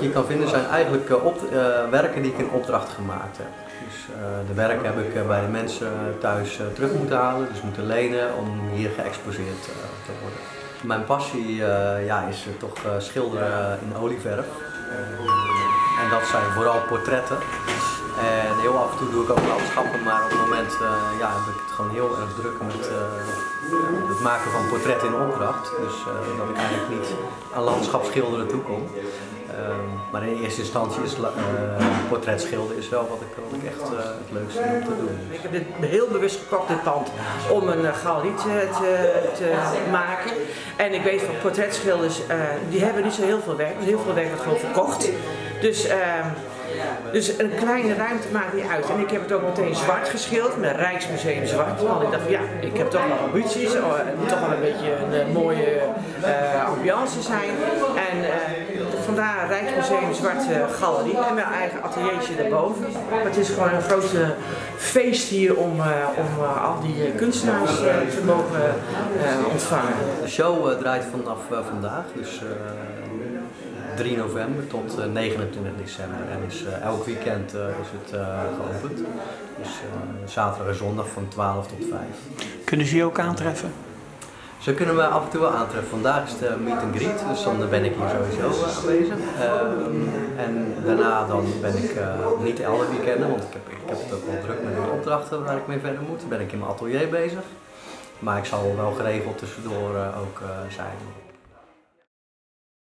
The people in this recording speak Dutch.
Je kan vinden zijn eigenlijk op, uh, werken die ik in opdracht gemaakt heb. Dus uh, de werken heb ik bij de mensen thuis terug moeten halen, dus moeten lenen om hier geëxposeerd te worden. Mijn passie ja, is toch schilderen in olieverf. en dat zijn vooral portretten. En heel af en toe doe ik ook landschappen, maar op het moment ja, heb ik het gewoon heel erg druk met het maken van portretten in opdracht. Dus dat ik eigenlijk niet aan landschapsschilderen toekom. Ehm, maar in eerste instantie is portret schilderen is wel wat ik, wat ik echt het leukste vind om te doen. Ik heb dit heel bewust gekocht, dit pand, om een galerie te, te, te, maken. En ik weet van portretschilders, die hebben niet zo heel veel werk, heel veel werk wordt gewoon verkocht. Dus ehm, dus een kleine ruimte maakt niet uit. En ik heb het ook meteen zwart geschilderd, met Rijksmuseum zwart. Want ik dacht van ja, ik heb toch wel ambities. Het moet toch wel een beetje een, eh, mooie ambiance zijn. En vandaar Rijksmuseum Zwarte Galerie en mijn eigen ateliertje daarboven. Het is gewoon een grote feest hier om, om al die kunstenaars te mogen ontvangen. De show draait vanaf vandaag, dus 3 november tot 29 eh, december. En is, uh, elk weekend uh, is het uh, geopend. Dus zaterdag en zondag van 12 tot 5. Kunnen ze je ook aantreffen? Zo kunnen we af en toe wel aantreffen. Vandaag is de meet and greet, dus dan ben ik hier sowieso aanwezig. Ehm, en daarna dan ben ik niet elke weekenden, want ik heb, ik heb het ook wel druk met de opdrachten waar ik mee verder moet. Ben ik in mijn atelier bezig. Maar ik zal wel geregeld tussendoor ook zijn.